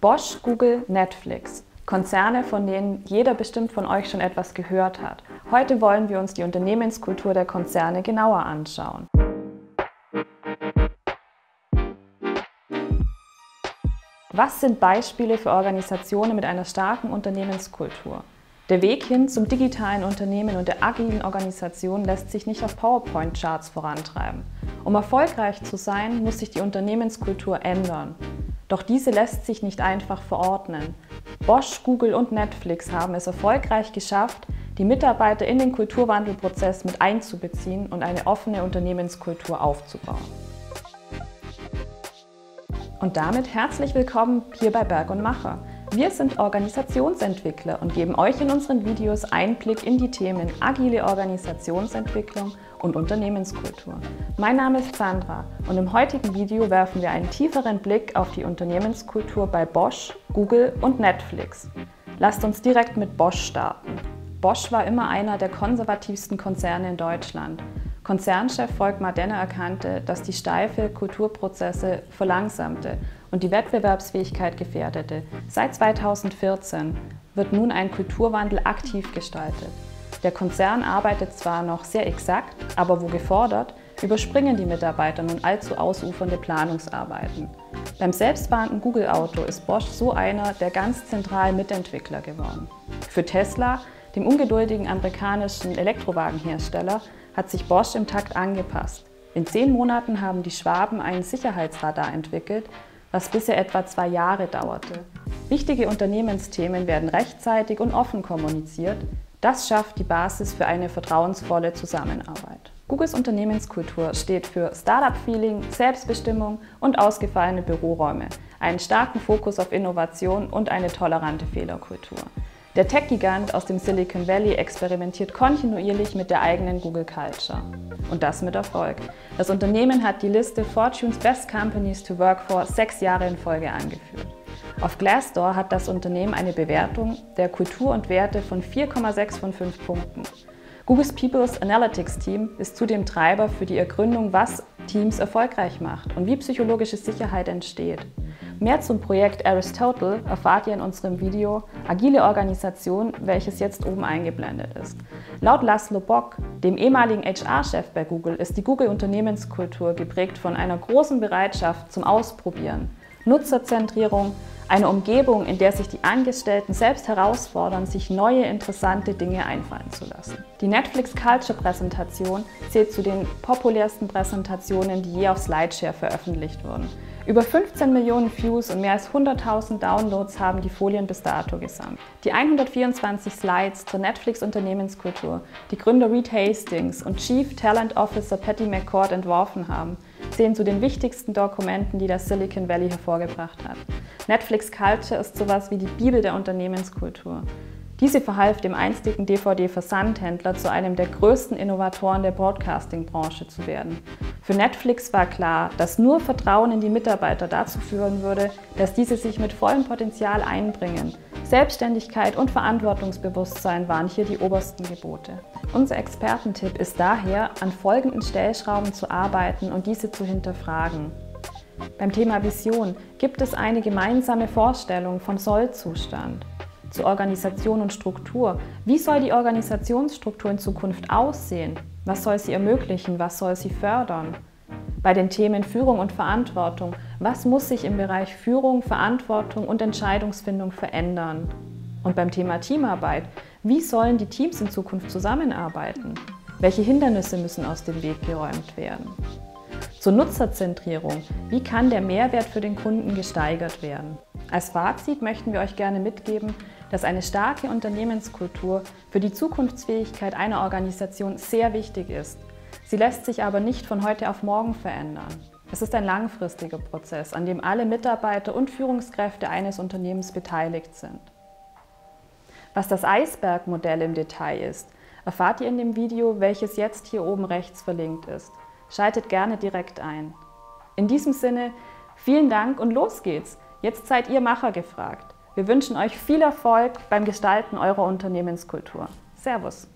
Bosch, Google, Netflix. Konzerne, von denen jeder bestimmt von euch schon etwas gehört hat. Heute wollen wir uns die Unternehmenskultur der Konzerne genauer anschauen. Was sind Beispiele für Organisationen mit einer starken Unternehmenskultur? Der Weg hin zum digitalen Unternehmen und der agilen Organisation lässt sich nicht auf PowerPoint-Charts vorantreiben. Um erfolgreich zu sein, muss sich die Unternehmenskultur ändern. Doch diese lässt sich nicht einfach verordnen. Bosch, Google und Netflix haben es erfolgreich geschafft, die Mitarbeiter in den Kulturwandelprozess mit einzubeziehen und eine offene Unternehmenskultur aufzubauen. Und damit herzlich willkommen hier bei Berg und Macher. Wir sind Organisationsentwickler und geben euch in unseren Videos Einblick in die Themen agile Organisationsentwicklung und Unternehmenskultur. Mein Name ist Sandra und im heutigen Video werfen wir einen tieferen Blick auf die Unternehmenskultur bei Bosch, Google und Netflix. Lasst uns direkt mit Bosch starten. Bosch war immer einer der konservativsten Konzerne in Deutschland. Konzernchef Volkmar Denner erkannte, dass die steife Kulturprozesse verlangsamte und die Wettbewerbsfähigkeit gefährdete. Seit 2014 wird nun ein Kulturwandel aktiv gestaltet. Der Konzern arbeitet zwar noch sehr exakt, aber wo gefordert, überspringen die Mitarbeiter nun allzu ausufernde Planungsarbeiten. Beim selbstfahrenden Google-Auto ist Bosch so einer der ganz zentralen Mitentwickler geworden. Für Tesla, dem ungeduldigen amerikanischen Elektrowagenhersteller, hat sich Bosch im Takt angepasst. In zehn Monaten haben die Schwaben ein Sicherheitsradar entwickelt, was bisher etwa zwei Jahre dauerte. Wichtige Unternehmensthemen werden rechtzeitig und offen kommuniziert. Das schafft die Basis für eine vertrauensvolle Zusammenarbeit. Googles Unternehmenskultur steht für Startup-Feeling, Selbstbestimmung und ausgefallene Büroräume, einen starken Fokus auf Innovation und eine tolerante Fehlerkultur. Der Tech-Gigant aus dem Silicon Valley experimentiert kontinuierlich mit der eigenen Google Culture. Und das mit Erfolg. Das Unternehmen hat die Liste Fortune's Best Companies to Work for sechs Jahre in Folge angeführt. Auf Glassdoor hat das Unternehmen eine Bewertung der Kultur und Werte von 4,6 von 5 Punkten. Googles People's Analytics Team ist zudem Treiber für die Ergründung, was Teams erfolgreich macht und wie psychologische Sicherheit entsteht. Mehr zum Projekt Aristotle erfahrt ihr in unserem Video Agile Organisation, welches jetzt oben eingeblendet ist. Laut Laszlo Bock, dem ehemaligen HR-Chef bei Google, ist die Google-Unternehmenskultur geprägt von einer großen Bereitschaft zum Ausprobieren, Nutzerzentrierung, eine Umgebung, in der sich die Angestellten selbst herausfordern, sich neue interessante Dinge einfallen zu lassen. Die Netflix Culture Präsentation zählt zu den populärsten Präsentationen, die je auf Slideshare veröffentlicht wurden. Über 15 Millionen Views und mehr als 100.000 Downloads haben die Folien bis dato gesammelt. Die 124 Slides zur Netflix-Unternehmenskultur, die Gründer Reed Hastings und Chief Talent Officer Patty McCord entworfen haben, zählen zu den wichtigsten Dokumenten, die das Silicon Valley hervorgebracht hat. Netflix Culture ist sowas wie die Bibel der Unternehmenskultur. Diese verhalf dem einstigen DVD-Versandhändler zu einem der größten Innovatoren der Broadcasting-Branche zu werden. Für Netflix war klar, dass nur Vertrauen in die Mitarbeiter dazu führen würde, dass diese sich mit vollem Potenzial einbringen. Selbstständigkeit und Verantwortungsbewusstsein waren hier die obersten Gebote. Unser Expertentipp ist daher, an folgenden Stellschrauben zu arbeiten und diese zu hinterfragen. Beim Thema Vision gibt es eine gemeinsame Vorstellung vom Sollzustand zu Organisation und Struktur. Wie soll die Organisationsstruktur in Zukunft aussehen? Was soll sie ermöglichen? Was soll sie fördern? Bei den Themen Führung und Verantwortung, was muss sich im Bereich Führung, Verantwortung und Entscheidungsfindung verändern? Und beim Thema Teamarbeit, wie sollen die Teams in Zukunft zusammenarbeiten? Welche Hindernisse müssen aus dem Weg geräumt werden? Zur Nutzerzentrierung, wie kann der Mehrwert für den Kunden gesteigert werden? Als Fazit möchten wir euch gerne mitgeben, dass eine starke Unternehmenskultur für die Zukunftsfähigkeit einer Organisation sehr wichtig ist. Sie lässt sich aber nicht von heute auf morgen verändern. Es ist ein langfristiger Prozess, an dem alle Mitarbeiter und Führungskräfte eines Unternehmens beteiligt sind. Was das Eisbergmodell im Detail ist, erfahrt ihr in dem Video, welches jetzt hier oben rechts verlinkt ist. Schaltet gerne direkt ein. In diesem Sinne, vielen Dank und los geht's! Jetzt seid ihr Macher gefragt. Wir wünschen euch viel Erfolg beim Gestalten eurer Unternehmenskultur. Servus!